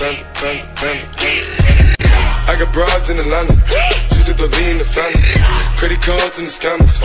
I got broads in Atlanta, just at the lean, the family. Credit cards and the scammers.